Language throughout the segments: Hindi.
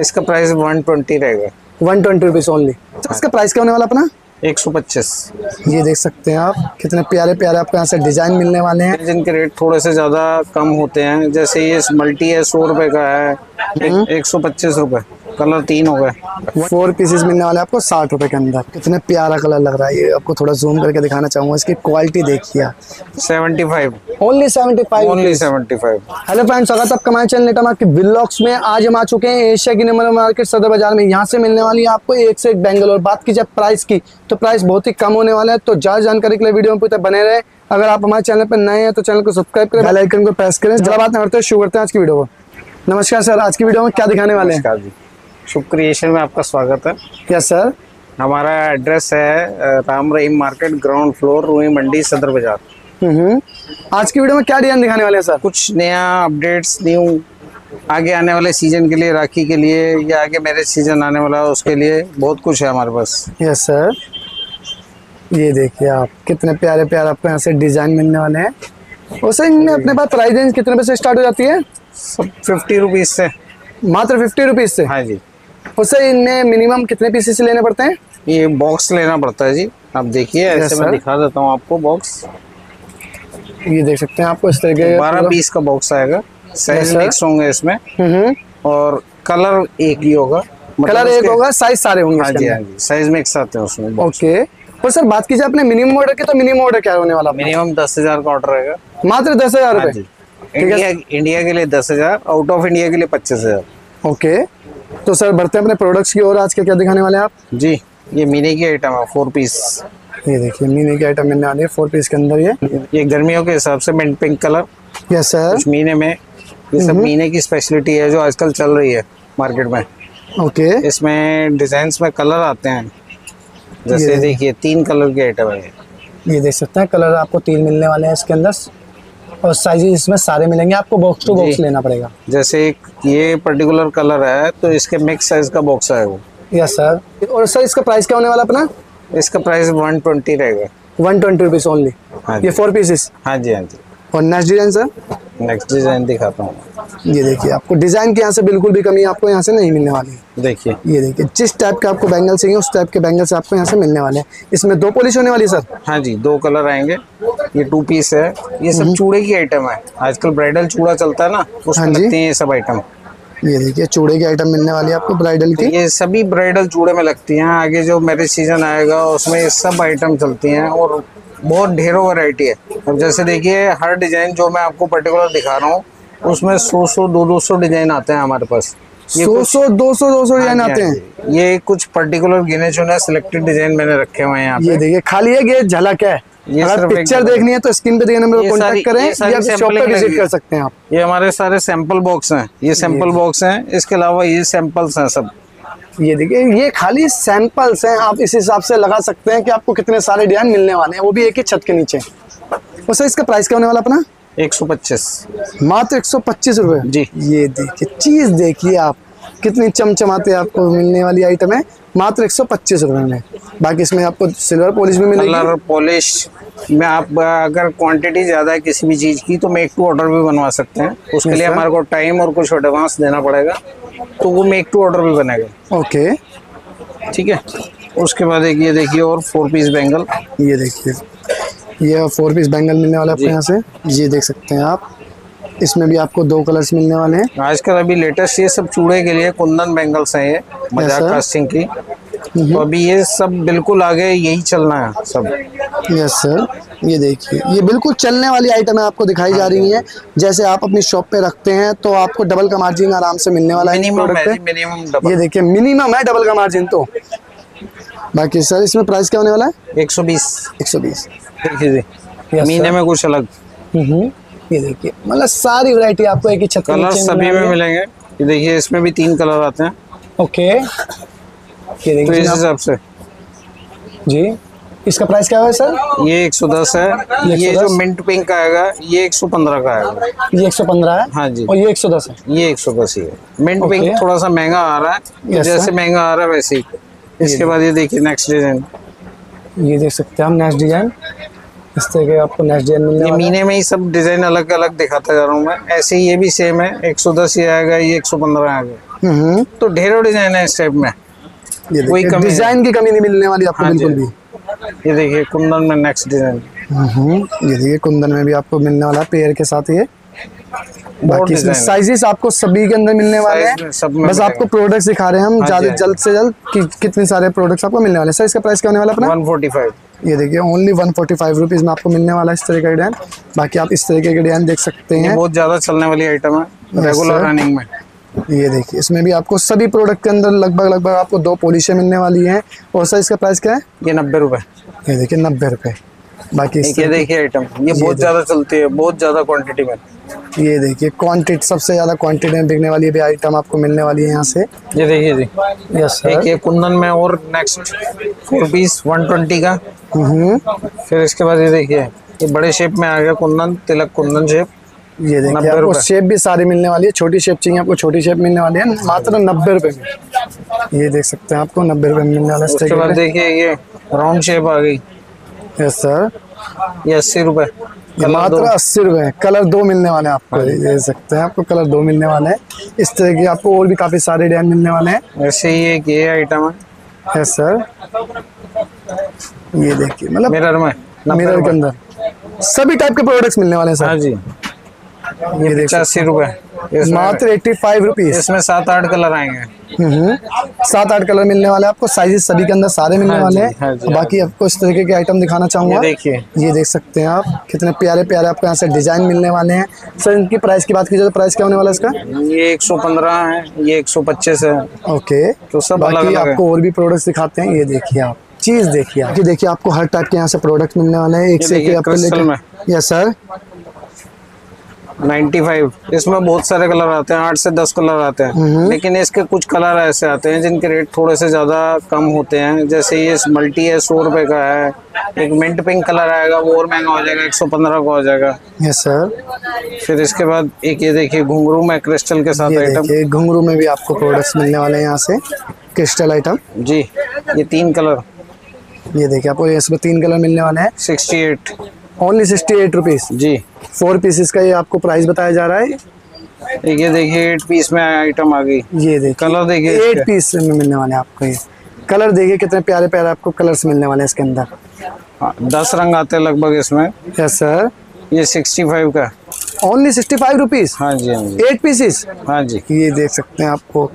इसका प्राइस वन ट्वेंटी रहेगा। वन ट्वेंटी रुपीज़ ओनली इसका प्राइस क्या होने वाला अपना? एक सौ पच्चीस। ये देख सकते हैं आप कितने प्यारे प्यारे आपको यहाँ से डिज़ाइन मिलने वाले हैं। जिनके रेट थोड़े से ज़्यादा कम होते हैं जैसे ये मल्टी है सौ रुपए का है एक- एक सौ पच्चीस रुपए। कलर तीन हो गए। फोर पीसेस मिलने वाले आपको साठ रुपए के अंदर। कितने प्यारा कलर लग रहा है ये। आपको थोड़ा जूम करके दिखाना चाहूँगा इसकी क्वालिटी देखिए seventy five. Only seventy five only seventy five hello friends स्वागत आपका हमारे चैनल नेटा मार्केट ब्लॉग्स में। आज हम आ चुके हैं एशिया की नंबर मार्केट सदर बाज़ार में। यहाँ से मिलने वाली है आपको एक से एक बैंगल और बात की जाए प्राइस की तो प्राइस बहुत ही कम होने वाला है तो ज़्यादा जानकारी के लिए वीडियो में पूरे बने रहे। अगर आप हमारे चैनल पर नए हैं तो चैनल को सब्सक्राइब करें। बेल आइकन को प्रेस करें। जरा बात करते हैं शुरू करते हैं आज की वीडियो को। नमस्कार सर आज की वीडियो में क्या दिखाने वाले हैं? जी। शुभ क्रिएशन में आपका स्वागत है। यस सर हमारा एड्रेस है Ram Rahim market ground floor Rui Mandi Sadar बाज़ार। हम्म। आज की वीडियो में क्या डिज़ाइन दिखाने वाले हैं सर कुछ नया अपडेट्स न्यू आगे आने वाले सीज़न के लिए राखी के लिए या आगे मैरिज सीज़न आने वाला है उसके लिए बहुत कुछ है हमारे पास। यस सर ये देखिए आप कितने प्यारे प्यारे आपको यहाँ से डिज़ाइन मिलने वाले हैं। वैसे इनमें अपने पास प्राइस रेंज कितने पैसे स्टार्ट हो जाती है? सब फिफ्टी रुपीज़ से। मात्र फिफ्टी रुपीज़ से? हाँ जी। वैसे इनमें मिनिमम कितने पीसेस लेने पड़ते हैं? ये बॉक्स लेना पड़ता है जी। आप देखिए ऐसे मैं दिखा देता हूँ आपको बॉक्स ये देख सकते हैं आपको इस तरीके बारह पीस का बॉक्स आएगा। साइज़ मिक्स होंगे इसमें। और कलर एक ही होगा। मतलब कलर एक होगा साइज़ सारे होंगे हाँ जी हाँ जी। साइज़ मिक्स आते हैं उसमें ओके और सर बात कीजिए अपने मिनिमम ऑर्डर की तो मिनिमम ऑर्डर क्या होने वाला मिनिमम दस हज़ार का ऑर्डर रहेगा मात्र दस हज़ार हाँ इंडिया इंडिया के लिए दस हज़ार आउट ऑफ़ इंडिया के लिए पच्चीस हज़ार। ओके तो सर बढ़ते हैं अपने प्रोडक्ट्स की ओर। आज के क्या दिखाने वाले हैं आप? जी ये मीने की आइटम है फोर पीस ये देखिए मीनी की आइटम मिलने वाली है फोर पीस के अंदर ये। ये गर्मियों के हिसाब से mint pink colour yes sir कुछ मीने में। ये सब मीने की स्पेशलिटी है जो आजकल चल रही है मार्केट में। ओके इसमें डिज़ाइन में कलर आते हैं। जैसे देखिए तीन कलर की आइटम है। ये। देख सकते हैं कलर आपको तीन मिलने वाले हैं इसके अंदर। और साइजेस इसमें सारे मिलेंगे। आपको बॉक्स टू बॉक्स लेना पड़ेगा। जैसे ये पर्टिकुलर कलर है तो इसके मिक्स साइज़ का बॉक्स है वो यस सर और सर इसका प्राइस क्या होने वाला अपना? इसका प्राइस वन ट्वेंटी रहेगा। वन ट्वेंटी रुपीज़ ओनली हाँ ये फोर पीसेस हाँ जी हाँ जी। और next design sir next design दिखाता हूँ। ये देखिए आपको डिज़ाइन के यहाँ से बिल्कुल भी कमी आपको यहाँ से नहीं मिलने वाली है। देखिए। ये देखिए जिस टाइप के आपको बैंगल चाहिए उस टाइप के बैंगल्स आपको यहाँ से मिलने वाले हैं। इसमें दो पॉलिश होने वाली सर हाँ जी दो कलर आएँगे। ये टू पीस है। ये सब चूड़े की आइटम है। आजकल ब्राइडल चूड़ा चलता है ना उसमें हाँ जी। ये सब आइटम ये देखिए चूड़े की आइटम मिलने वाली है आपको ब्राइडल की। ये सभी ब्राइडल चूड़े में लगती हैं। आगे जो मैरिज सीज़न आएगा उसमें ये सब आइटम चलती हैं और बहुत ढेरों वैरायटी है। अब जैसे देखिए हर डिज़ाइन जो मैं आपको पर्टिकुलर दिखा रहा हूँ उसमें सौ सौ दो दो सौ डिज़ाइन आते हैं हमारे पास। सौ सौ दो सौ दो सौ डिज़ाइन हाँ आते हाँ हैं? ये कुछ पर्टिकुलर गिने चुने सिलेक्टेड डिज़ाइन मैंने रखे हुए हैं यहाँ ये देखिए खाली है ये झलक है? ये अगर पिक्चर देखनी है तो स्क्रीन पे दिए नंबर ये पर सारी- करें या शॉप पे विज़िट कर सकते हैं आप। ये हमारे सारे सैंपल बॉक्स हैं। ये सैंपल बॉक्स हैं। इसके अलावा ये सैंपल्स हैं सब। ये देखिए ये खाली सैंपल्स हैं। आप इस हिसाब से लगा सकते हैं कि आपको कितने सारे डिज़ाइन मिलने वाले हैं। वो भी एक ही छत के नीचे। और सर इसका प्राइस क्या होने वाला अपना? एक सौ पच्चीस। मात्र एक सौ पच्चीस रुपये जी। ये देखिए चीज़ देखिए आप कितनी चमचमाते आपको मिलने वाली आइटम है। मात्र एक सौ पच्चीस रुपये में। बाकी इसमें आपको सिल्वर पॉलिश भी मिलेगी। कलर पॉलिश में आप अगर क्वांटिटी ज़्यादा है किसी भी चीज़ की तो मेक टू ऑर्डर भी बनवा सकते हैं। उसके लिए हमारे को टाइम और कुछ एडवांस देना पड़ेगा। तो वो मेक टू ऑर्डर भी बनेगा। ओके। ठीक है? उसके बाद एक ये देखिए और फोर पीस बैंगल ये देखिए। ये फोर पीस बैंगल मिलने वाला है आपको यहाँ से। ये देख सकते हैं आप। इसमें भी आपको दो कलर्स मिलने वाले हैं। आजकल अभी लेटेस्ट ये सब चूड़े के लिए कुंदन बैंगल्स हैं ये मज़ाक कास्टिंग की। तो अभी ये सब बिल्कुल आगे यही चलना है सब। यस सर ये देखिए ये बिल्कुल चलने वाली आइटम है आपको दिखाई जा रही है जैसे आप अपनी शॉप पे रखते हैं तो आपको डबल का मार्जिन आराम से मिलने वाला है मिनिमम है मिनिमम ये देखिए मिनिमम है डबल का मार्जिन तो। बाकी सर इसमें प्राइस क्या होने वाला है? एक सौ बीस। एक सौ बीस। देखिए जी महीने में कुछ अलग। ये देखिए मतलब सारी वैरायटी आपको एक ही छत कलर सभी में मिलेंगे। ये देखिए इसमें भी तीन कलर आते हैं। ओके ये तो देखिए इस हिसाब से। जी। इसका प्राइस क्या है सर ये 110 है। ये ये जो मिंट पिंक आएगा ये 115 का आएगा। ये 115 है? हाँ जी। और ये 110 है? ये 110 ही है। मिंट पिंक थोड़ा सा महँगा आ रहा है। तो जैसे महँगा आ रहा है वैसे ही। इसके बाद ये देखिए नेक्स्ट डिज़ाइन ये देख सकते हैं हम नेक्स्ट डिज़ाइन इस तरह के आपको नेक्स्ट डिज़ाइन मिलने ये महीने में ही सब डिज़ाइन अलग अलग दिखाता जा रहा हूँ मैं। ऐसे ही ये भी सेम है। 110 ये आएगा ये 115 आएगा। हम्म। तो ढेरों डिज़ाइन है इस टाइप में। ये कोई कमी डिज़ाइन की कमी नहीं मिलने वाली आपको हाँ बिल्कुल भी। ये देखिए कुंदन में नेक्स्ट डिज़ाइन हम्म। ये देखिए कुंदन में भी आपको मिलने वाला पेयर के साथ ये। बाकी इसमें साइजेस आपको सभी के अंदर मिलने वाले हैं। बस आपको प्रोडक्ट्स दिखा रहे हैं हम हाँ ज़्यादा हाँ जल्द से जल्द कि कितने सारे प्रोडक्ट्स आपको मिलने वाले हैं। सर इसका प्राइस क्या होने वाला अपना? वन फोर्टी फाइव ये देखिए only one forty five rupees में आपको मिलने वाला है इस तरह का डिज़ाइन। बाकी आप इस तरीके के डिज़ाइन देख सकते हैं। बहुत ज़्यादा चलने वाली आइटम है रेगुलर रनिंग में। ये देखिए इसमें भी आपको सभी प्रोडक्ट के अंदर लगभग लगभग आपको दो पॉलिशें मिलने वाली हैं। और सर इसका प्राइस क्या है? ये नब्बे रुपए। ये देखिए नब्बे रुपये बाकी ये देखिए आइटम ये बहुत ज़्यादा चलती है बहुत ज़्यादा क्वांटिटी में। ये देखिए क्वांटिटी सबसे ज़्यादा क्वांटिटी में बिकने वाली भी आइटम आपको मिलने वाली है यहाँ से। ये देखिए जी। यस एक ये कुंदन में और next four piece one twenty का। हम्म। फिर इसके बाद ये देखिए ये बड़े शेप में आ गया कुंदन तिलक कुंदन शेप ये देखिए आपको शेप भी सारी मिलने वाली है छोटी शेप चाहिए आपको छोटी शेप मिलने वाली है मात्र नब्बे रुपए में। ये देख सकते हैं आपको नब्बे रुपए में मिलने वाला है देखिए ये राउंड शेप आ गई। यस सर ये अस्सी रुपए मात्र दो। अस्सी रुपए कलर दो मिलने वाले हैं आपको ये सकते हैं आपको कलर दो मिलने वाले हैं। इस तरह के आपको और भी काफ़ी सारे डिज़ाइन मिलने वाले हैं। वैसे ही एक ये आइटम है। यस सर ये देखिए मतलब मिरर में मिरर के अंदर। सभी टाइप के प्रोडक्ट्स मिलने वाले हैं हाँ सर जी। ये पचासी रुपए। मात्र एट्टी फाइव रुपीज़ इसमें सात आठ कलर आएँगे। सात आठ कलर मिलने वाले आपको साइजेस सभी के अंदर सारे मिलने हाँ वाले हैं। हाँ बाकी आपको इस तरीके के आइटम दिखाना चाहूँगा। देखिए। ये देख सकते हैं आप कितने प्यारे प्यारे आपको यहाँ से डिज़ाइन मिलने वाले हैं। सर इनकी प्राइस की बात कीजिए तो प्राइस क्या होने वाला है इसका? ये एक सौ पंद्रह है ये एक सौ पच्चीस है। ओके। तो सब बाकी आपको और भी प्रोडक्ट दिखाते हैं। ये देखिए आप चीज़ देखिए। देखिए आपको हर टाइप के यहाँ से प्रोडक्ट मिलने वाले हैं। एक से एक। यस सर 95 इसमें बहुत सारे कलर आते हैं आठ से दस कलर आते हैं। लेकिन इसके कुछ कलर ऐसे आते हैं जिनके रेट थोड़े से ज़्यादा कम होते हैं। जैसे ये मल्टी है सौ रुपए का है। एक मिंट पिंक कलर आएगा वो और महँगा हो जाएगा एक सौ पंद्रह का हो जाएगा। यस सर फिर इसके बाद एक ये देखिए घुंघरू में क्रिस्टल के साथ आइटम घुंगरू में भी आपको प्रोडक्ट्स मिलने वाले हैं यहाँ से। क्रिस्टल आइटम जी ये तीन कलर। ये देखिए आपको इसमें तीन कलर मिलने वाले हैं। Sixty eight. Only sixty eight rupees जी। फोर पीसेस का ये आपको प्राइस बताया जा रहा है? ये देखिए एट पीस में आइटम आ गई। ये देखिए कलर देखिए एट पीस में मिलने वाले आपको ये। कलर देखिए कितने प्यारे प्यारे आपको कलर्स मिलने वाले हैं इसके अंदर। हाँ, दस रंग आते हैं लगभग इसमें। यस सर ये सिक्सटी फाइव का। ओनली सिक्सटी फाइव रुपीज़ हाँ जी हाँ जी। एट पीसेस हाँ जी। ये देख सकते हैं आपको।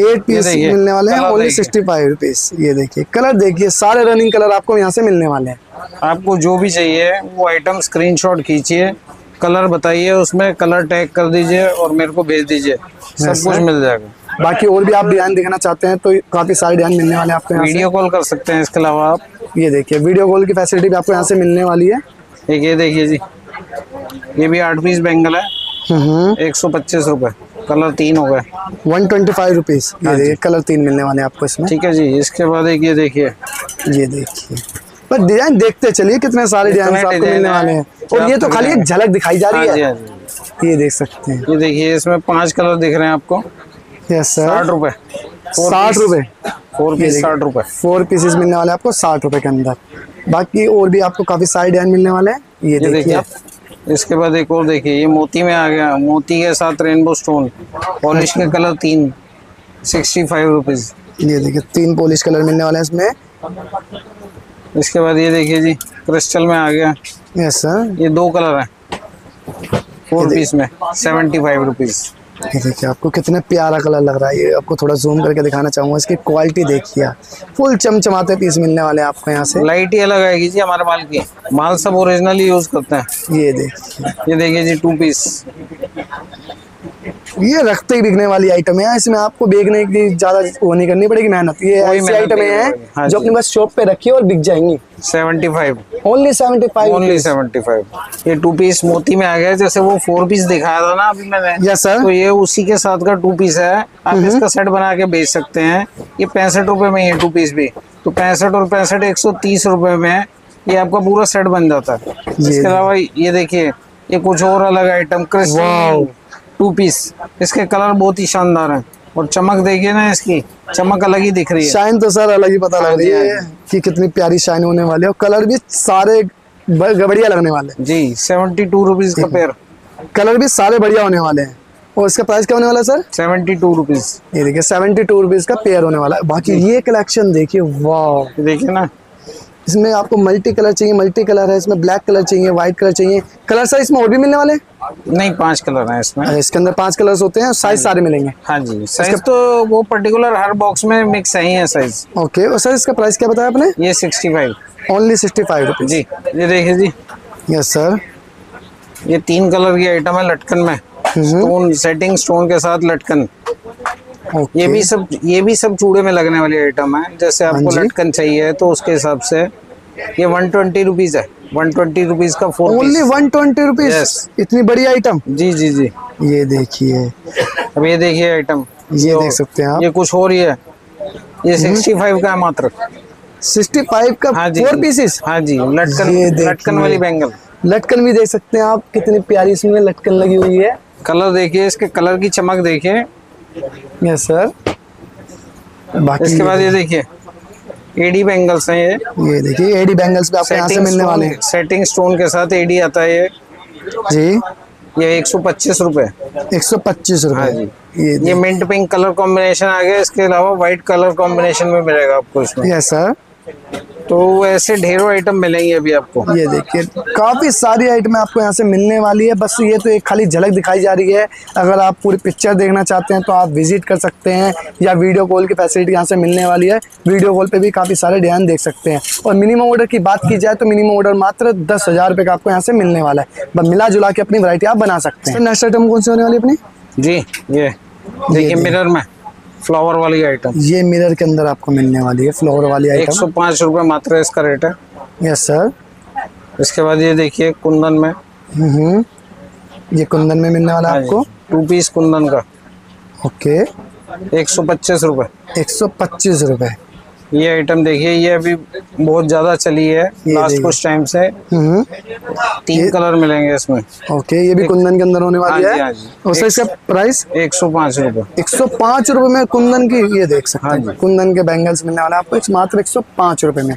एट पीस मिलने वाले हैं ओनली। सिक्सटी फाइव रुपीज़ ये देखिए कलर देखिए सारे रनिंग कलर आपको यहाँ से मिलने वाले हैं। आपको जो भी चाहिए वो आइटम स्क्रीनशॉट खींचिए कलर बताइए उसमें कलर टैग कर दीजिए और मेरे को भेज दीजिए। सब कुछ मिल जाएगा। बाकी और भी आप डिज़ाइन देखना चाहते हैं तो काफ़ी सारे डिज़ाइन मिलने वाले हैं आपको वीडियो कॉल कर सकते हैं इसके अलावा आप। ये देखिए वीडियो कॉल की फैसिलिटी भी आपको यहाँ से मिलने वाली है। एक ये देखिए जी। ये भी आठ पीस बेंगल है। हम्म। एक सौ पच्चीस रुपये कलर तीन हो गए। वन ट्वेंटी फाइव रुपीज़ ये देखिए कलर तीन मिलने वाले हैं आपको इसमें। ठीक है जी इसके बाद एक ये देखिए। ये देखिए। बस डिज़ाइन देखते चलिए कितने सारे डिज़ाइन आपको मिलने वाले हैं। और ये तो खाली एक झलक दिखाई जा हाँ रही है हाँ ये देख सकते हैं। ये देखिए इसमें पाँच कलर दिख रहे हैं आपको। यस साठ सर रुपए साठ रुपए। फोर पीस साठ रुपए। फोर पीसेस मिलने वाले आपको साठ रुपए के अंदर। बाकी और भी आपको काफ़ी सारे डिज़ाइन मिलने वाले हैं। ये देखिए आप। इसके बाद एक और देखिए ये मोती में आ गया। मोती के साथ रेनबो स्टोन पॉलिश के कलर तीन। सिक्सटी फाइव रुपीज़ ये देखिए तीन पॉलिश कलर मिलने वाले हैं इसमें। इसके बाद ये देखिए जी क्रिस्टल में आ गया। यस सर ये दो कलर हैं। फोर पीस में सेवेंटी फाइव रुपीज़ ये देखिए आपको कितना प्यारा कलर लग रहा है। ये आपको थोड़ा जूम करके दिखाना चाहूँगा। इसकी क्वालिटी देखिए फुल चमचमाते पीस मिलने वाले हैं आपको यहाँ से। लाइट ही अलग आएगी जी हमारे माल की। माल सब ओरिजिनल यूज़ करते हैं। ये देखिए। ये देखिए जी टू पीस ये रखते ही बिकने वाली आइटम है इसमें आपको बेचने की ज़्यादा वो नहीं करनी पड़ेगी मेहनत। ये ऐसी आइटम है हाँ जो अपने बस शॉप पे रखी है और बिक जाएँगी। Seventy five. Only seventy five only seventy five ये टू पीस मोती में आ गया जैसे वो फोर पीस दिखाया था ना अभी मैंने। यस सर तो ये उसी के साथ का टू पीस है। आप इसका सेट बना के बेच सकते हैं। ये पैंसठ रुपए में है टू पीस भी। तो पैंसठ और पैंसठ एक सौ तीस रुपए में है ये आपका पूरा सेट बन जाता है। इसके अलावा ये देखिए ये कुछ और अलग आइटम क्रिस्टल टू पीस इसके कलर बहुत ही शानदार है। और चमक देखिए ना इसकी चमक अलग ही दिख रही है। शाइन तो सर अलग ही पता हाँ लग रही हाँ है कि कितनी प्यारी शाइन होने वाली है। और कलर भी सारे बढ़िया लगने वाले जी सेवेंटी टू रुपीज़ का पेयर कलर भी सारे बढ़िया होने वाले हैं। और इसका प्राइस क्या होने वाला है सर सेवेंटी टू रुपीज़ ये देखिए सेवेंटी टू रुपीज़ का पेयर होने वाला है। बाकी ये कलेक्शन देखिए वाह देखिए ना। इसमें आपको मल्टी कलर चाहिए मल्टी कलर है। इसमें ब्लैक कलर चाहिए व्हाइट कलर चाहिए। कलर सर इसमें और भी मिलने वाले हैं? नहीं पाँच कलर हैं इसमें। अच्छा, इसके अंदर पाँच कलर्स होते हैं साइज़ सारे मिलेंगे। हाँ जी साइज़ तो वो पर्टिकुलर हर बॉक्स में मिक्स है ही है साइज़ ओके और सर इसका प्राइस क्या बताया आपने? ये sixty five only sixty five जी ये देखिए जी। यस सर ये तीन कलर की आइटम है लटकन में। स्टोन सेटिंग स्टोन के साथ लटकन। ये भी सब ये भी सब चूड़े में लगने वाली आइटम है। जैसे आपको हाँ लटकन चाहिए तो उसके हिसाब से ये वन ट्वेंटी रुपीज़ है। वन ट्वेंटी रुपीज़ का four only one twenty rupees इतनी बड़ी आइटम जी जी जी। ये देखिए। अब ये देखिए आइटम ये देख सकते हैं आप। ये कुछ और ही है। ये सिक्सटी फाइव का है मात्र। सिक्सटी फाइव का हाँ जी। फोर पीसेस हाँ जी लटकन लटकन वाली बैंगल लटकन भी देख सकते हैं आप कितनी प्यारी इसमें लटकन लगी हुई है। कलर देखिए इसके कलर की चमक देखिए। यस सर बाकी इसके बाद ये देखिए। एडी बैंगल्स हैं ये। ये देखिए एडी बैंगल्स भी आपको यहाँ से मिलने वाले हैं। सेटिंग स्टोन के साथ एडी आता है ये। जी। ये एक सौ पच्चीस रूपए। एक सौ पच्चीस हाँ ये ये मिंट पिंक कलर कॉम्बिनेशन आ गया इसके अलावा व्हाइट कलर कॉम्बिनेशन में मिलेगा आपको इसमें। यस सर तो ऐसे ढेरों आइटम मिलेंगे अभी आपको। ये देखिए काफ़ी सारी आइटम आपको यहाँ से मिलने वाली है। बस ये तो एक खाली झलक दिखाई जा रही है। अगर आप पूरी पिक्चर देखना चाहते हैं तो आप विज़िट कर सकते हैं या वीडियो कॉल की फैसिलिटी यहाँ से मिलने वाली है। वीडियो कॉल पे भी काफ़ी सारे डिज़ाइन देख सकते हैं। और मिनिमम ऑर्डर की बात की जाए तो मिनिमम ऑर्डर मात्र दस हज़ार रुपये का आपको यहाँ से मिलने वाला है। बस मिला जुला के अपनी वरायटी आप बना सकते हैं। नेक्स्ट आइटम कौन सी होने वाली अपनी? जी ये। देखिए मिरर में। फ्लावर वाली आइटम ये मिरर के अंदर आपको मिलने वाली है फ्लावर वाली आइटम एक सौ पाँच रुपये मात्र इसका रेट है। यस सर इसके बाद ये देखिए कुंदन में। हम्म ये कुंदन में मिलने वाला हाँ आपको। टू पीस कुंदन का। ओके एक सौ पच्चीस रुपये एक सौ पच्चीस रुपये ये आइटम देखिए ये अभी बहुत ज़्यादा चली है लास्ट कुछ टाइम से। हम्म। तीन कलर मिलेंगे इसमें। ओके ये भी कुंदन के अंदर होने वाली हाँ है? हाँ और सर इसका प्राइस एक सौ पाँच रुपये एक सौ पाँच रुपये में कुंदन की ये देख सकते हाँ हैं। कुंदन के बैंगल्स मिलने वाले आपको मात्र एक सौ पाँच रूपए में।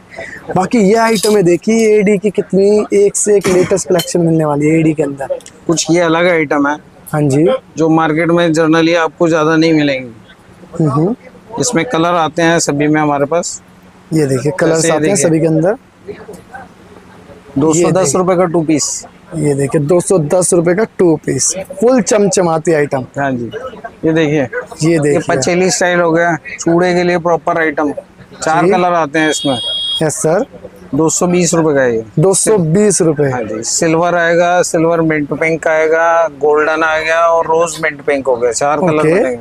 बाकी ये आइटम है देखिए एडी की कितनी एक से एक लेटेस्ट कलेक्शन मिलने वाली है एडी के अंदर। कुछ ये अलग आइटम है। हाँ जी। जो मार्केट में जनरली आपको ज़्यादा नहीं मिलेंगी। हम्म। इसमें कलर आते हैं सभी में हमारे पास। ये देखिए कलर्स ये आते हैं सभी के अंदर। दो सौ दस का टू पीस ये देखिए दो सौ दस रुपये का टू पीस फुल चमचमाती आइटम हाँ जी। ये देखिए। ये देखिए। पचेली स्टाइल हो गया। चूड़े के लिए प्रॉपर आइटम चार कलर आते हैं इसमें। यस सर दो सौ बीस रूपए का ये। दो सौ बीस रूपए। हाँ जी। सिल्वर आएगा सिल्वर मिंट पिंक आएगा गोल्डन आ गया और रोज मिंट पिंक हो गया। चार कलर। बनेंगे।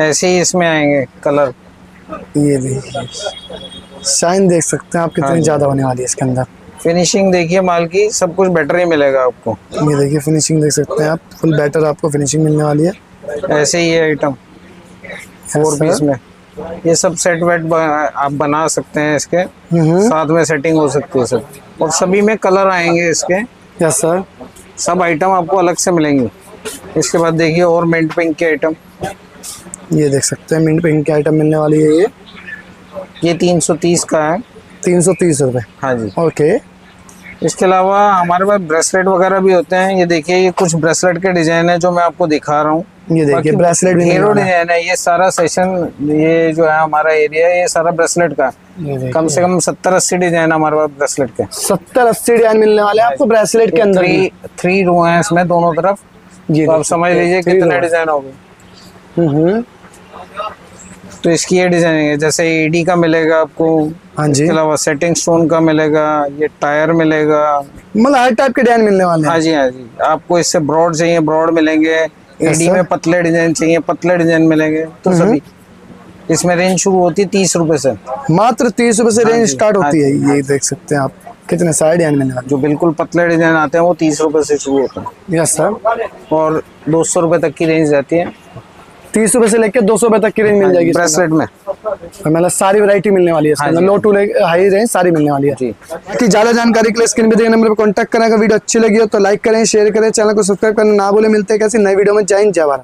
ऐसे ही इसमें आएँगे कलर। ये देखिए शाइन देख सकते हैं आप हाँ कितनी जी। ज़्यादा होने वाली है इसके अंदर। फिनिशिंग देखिए माल की सब कुछ बेटर ही मिलेगा आपको। ये देखिए फिनिशिंग देख सकते हैं आप। फुल बैटर आपको फिनिशिंग मिलने वाली है। ऐसे ही है आइटम फोर पीस में। ये सब सेट वेट आप बना सकते हैं इसके। हम्म। साथ में सेटिंग हो सकती है सब। और सभी में कलर आएँगे इसके। यस सर सब आइटम आपको अलग से मिलेंगे। इसके बाद देखिए और मिंट पिंक के आइटम ये देख सकते हैं मिंट पिंक की आइटम मिलने वाली है ये। ये तीन सौ तीस का है। तीन सौ तीस रुपये हाँ जी। ओके इसके अलावा हमारे पास ब्रेसलेट वगैरह भी होते हैं। ये देखिए ये कुछ ब्रेसलेट के डिज़ाइन है जो मैं आपको दिखा रहा हूँ। ये देखिए ब्रेसलेट भी मिलने ढेरों वाला है। डिज़ाइन है। ये सारा सेशन ये जो है हमारा एरिया है ये सारा ब्रेसलेट का। कम से कम सत्तर अस्सी डिज़ाइन हमारे पास ब्रेसलेट के। सत्तर अस्सी डिज़ाइन मिलने वाले हैं आपको ब्रेसलेट के अंदर थ्री रो हैं इसमें दोनों तरफ़। जी तो आप समझ लीजिए कितने डिज़ाइन हो गए। तो इसकी ये डिज़ाइन है जैसे एडी का मिलेगा आपको हाँ जी। इसके अलावा सेटिंग स्टोन का मिलेगा ये टायर मिलेगा। मतलब हर टाइप के डिज़ाइन मिलने वाले हैं। हाँ जी हाँ जी। आपको इससे ब्रॉड चाहिए ब्रॉड मिलेंगे। एडी में पतले डिज़ाइन चाहिए पतले डिज़ाइन मिलेंगे तो सभी। इसमें रेंज शुरू होती है तीस रूपए से। मात्र तीस रूपए से हाँ रेंज स्टार्ट हाँ होती है ये देख सकते हैं आप। कितने सारे डिज़ाइन मिलने वाले। जो बिल्कुल पतले डिज़ाइन आते हैं वो तीस रूपए से शुरू होते हैं। यस सर और दो सौ रुपए तक की रेंज रहती है। तीस रुपए से लेकर दो सौ रुपए तक की रेंज मिल जाएगी इसके ब्रेसलेट में। मतलब सारी वैरायटी मिलने वाली है हाँ लो टू हाई रेंज सारी मिलने वाली है। की ज़्यादा जानकारी के लिए स्क्रीन पे देखने नंबर पर कॉन्टेक्ट करें। अगर वीडियो अच्छी लगी हो तो लाइक करें शेयर करें। चैनल को सब्सक्राइब करना ना बोले मिलते हैं कैसे नई वीडियो में। जय हिंद जय भारत।